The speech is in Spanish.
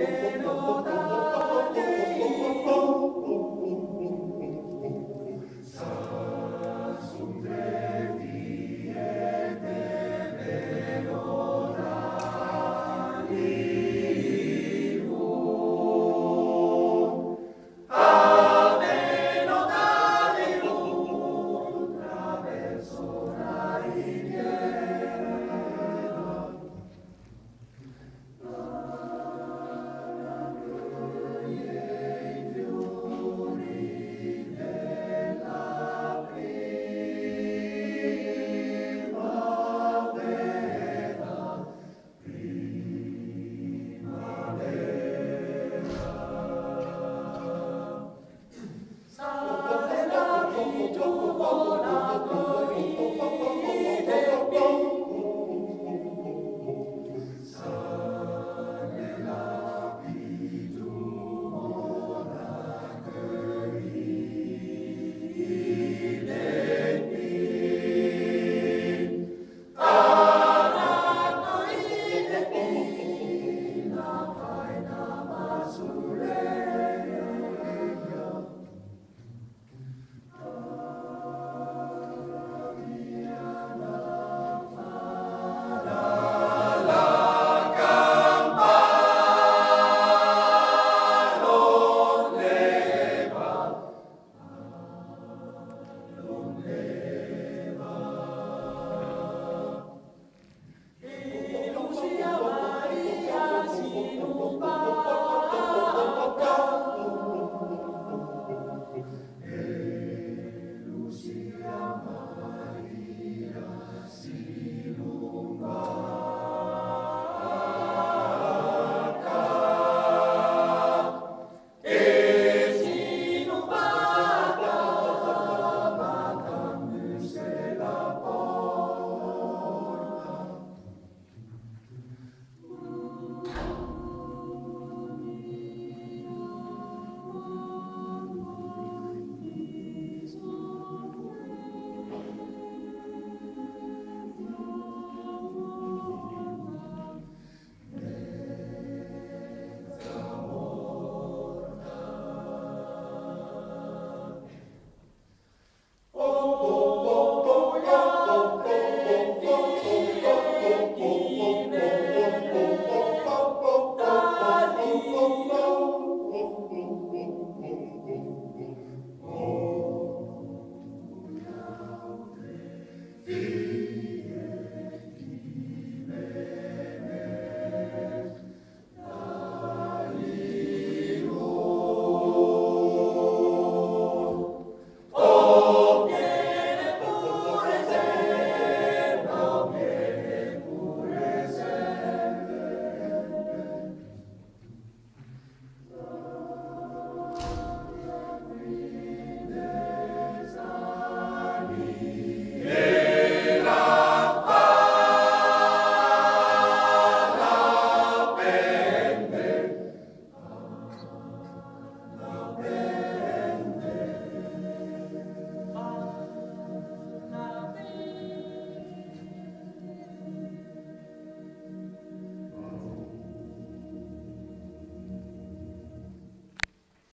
venota